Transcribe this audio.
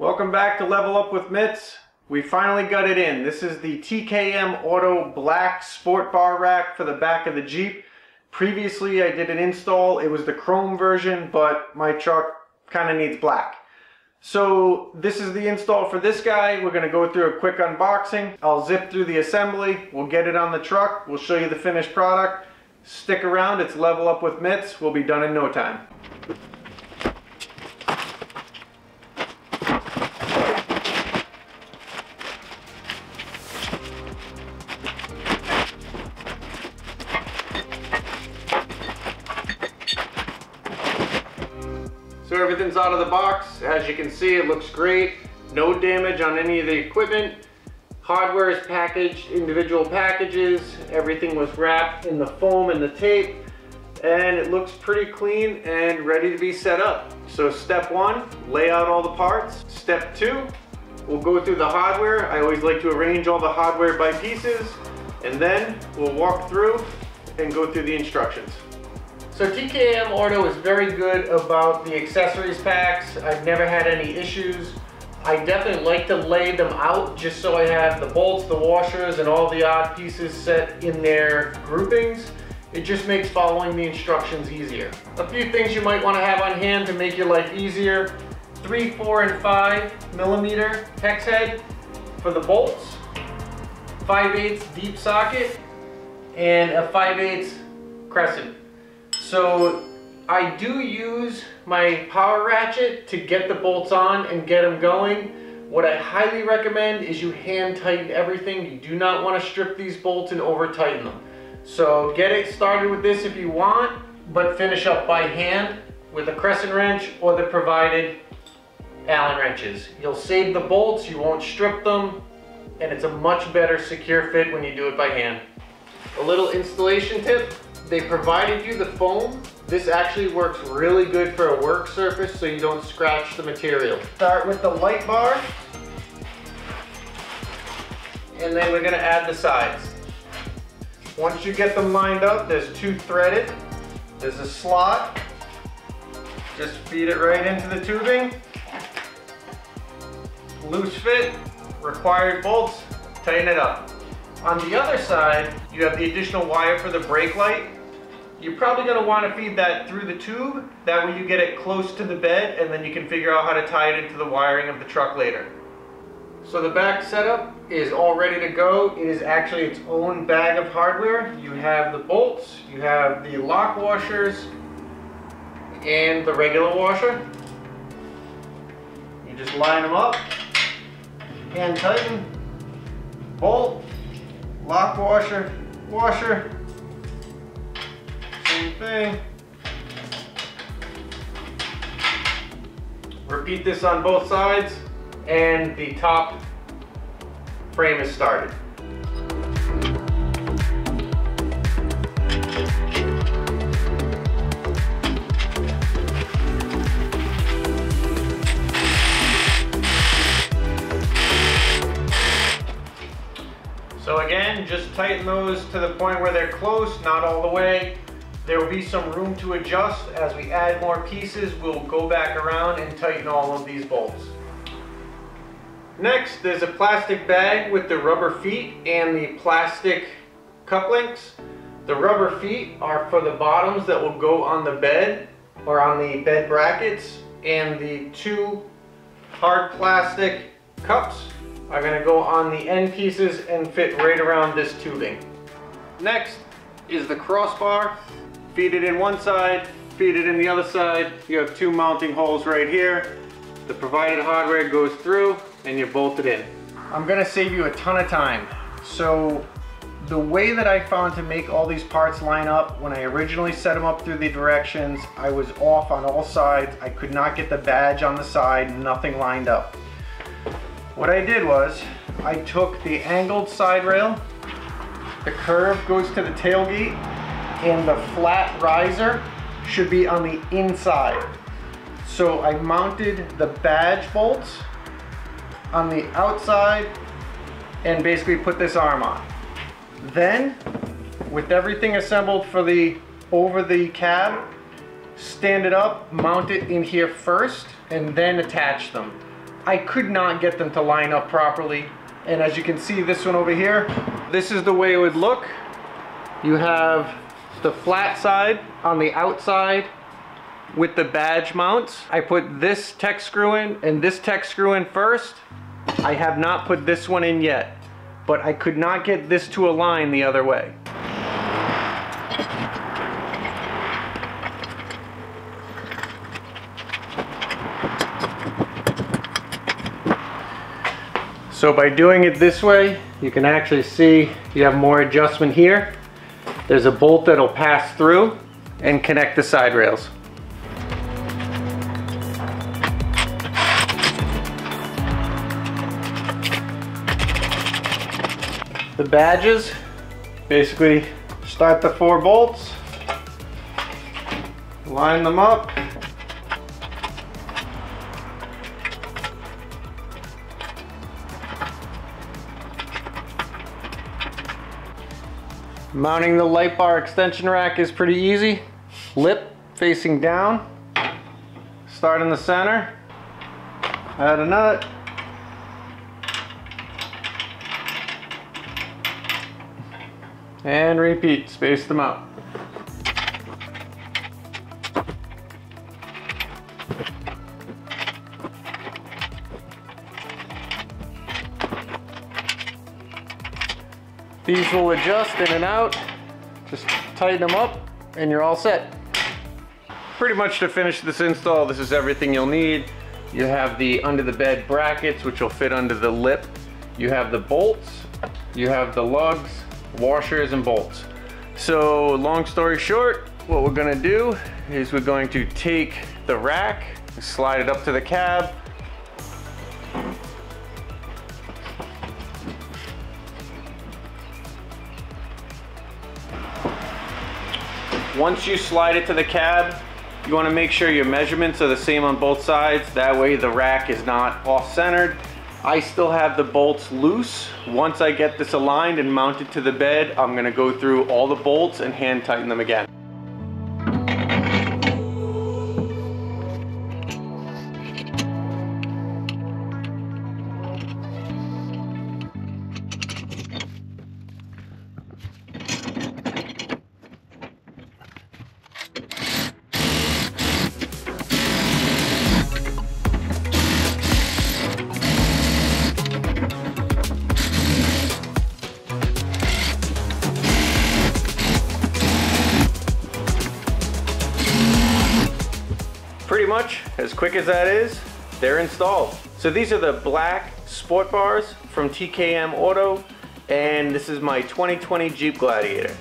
Welcome back to Level Up with Mitz. We finally got it in. This is the TKM Auto Black Sport Bar Rack for the back of the Jeep. Previously I did an install, it was the chrome version, but my truck kind of needs black. So this is the install for this guy. We're gonna go through a quick unboxing. I'll zip through the assembly, we'll get it on the truck, we'll show you the finished product. Stick around, it's Level Up with Mitz. We'll be done in no time. Out of the box. As you can see, it looks great. No damage on any of the equipment. Hardware is packaged, individual packages. Everything was wrapped in the foam and the tape. And it looks pretty clean and ready to be set up. So step one, lay out all the parts. Step two, we'll go through the hardware. I always like to arrange all the hardware by pieces. And then we'll walk through and go through the instructions. So TKM Auto is very good about the accessories packs. I've never had any issues. I definitely like to lay them out just so I have the bolts, the washers, and all the odd pieces set in their groupings. It just makes following the instructions easier. A few things you might want to have on hand to make your life easier. 3, 4, and 5 millimeter hex head for the bolts. 5 8 deep socket and a 5 8 crescent. So I do use my power ratchet to get the bolts on and get them going. What I highly recommend is you hand tighten everything. You do not want to strip these bolts and over tighten them. So get it started with this if you want, but finish up by hand with a crescent wrench or the provided Allen wrenches. You'll save the bolts, you won't strip them, and it's a much better secure fit when you do it by hand. A little installation tip, they provided you the foam. This actually works really good for a work surface so you don't scratch the material. Start with the light bar. And then we're gonna add the sides. Once you get them lined up, there's two threaded. There's a slot. Just feed it right into the tubing. Loose fit, required bolts, tighten it up. On the other side, you have the additional wire for the brake light. You're probably gonna wanna feed that through the tube. That way you get it close to the bed and then you can figure out how to tie it into the wiring of the truck later. So the back setup is all ready to go. It is actually its own bag of hardware. You have the bolts, you have the lock washers, and the regular washer. You just line them up, hand tighten, bolt, lock washer, washer, same thing. Repeat this on both sides and the top frame is started. Tighten those to the point where they're close, not all the way. There will be some room to adjust. As we add more pieces, we'll go back around and tighten all of these bolts. Next, there's a plastic bag with the rubber feet and the plastic cup links. The rubber feet are for the bottoms that will go on the bed or on the bed brackets and the two hard plastic cups are going to go on the end pieces and fit right around this tubing. Next is the crossbar. Feed it in one side, feed it in the other side. You have two mounting holes right here. The provided hardware goes through and you bolt it in. I'm gonna save you a ton of time. So the way that I found to make all these parts line up, when I originally set them up through the directions, I was off on all sides. I could not get the badge on the side, nothing lined up. What I did was, I took the angled side rail, the curve goes to the tailgate, and the flat riser should be on the inside. So I mounted the badge bolts on the outside and basically put this arm on. Then, with everything assembled for the over the cab, stand it up, mount it in here first, and then attach them. I could not get them to line up properly. And as you can see, this one over here, this is the way it would look. You have the flat side on the outside with the badge mounts. I put this tech screw in and this tech screw in first. I have not put this one in yet, but I could not get this to align the other way. So by doing it this way, you can actually see you have more adjustment here. There's a bolt that'll pass through and connect the side rails. The badges, basically start the four bolts, line them up, Mounting the light bar extension rack is pretty easy. Lip facing down. Start in the center. Add a nut. And repeat, space them out. These will adjust in and out. Just tighten them up and you're all set. Pretty much to finish this install, this is everything you'll need. You have the under the bed brackets, which will fit under the lip. You have the bolts, you have the lugs, washers and bolts. So long story short, what we're gonna do is we're going to take the rack, slide it up to the cab, Once you slide it to the cab, you wanna make sure your measurements are the same on both sides. That way the rack is not off-centered. I still have the bolts loose. Once I get this aligned and mounted to the bed, I'm gonna go through all the bolts and hand tighten them again. Pretty much, as quick as that is, they're installed. So these are the black sport bars from TKM Auto, and this is my 2020 Jeep Gladiator.